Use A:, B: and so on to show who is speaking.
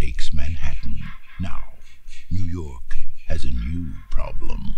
A: takes Manhattan now. New York has a new problem.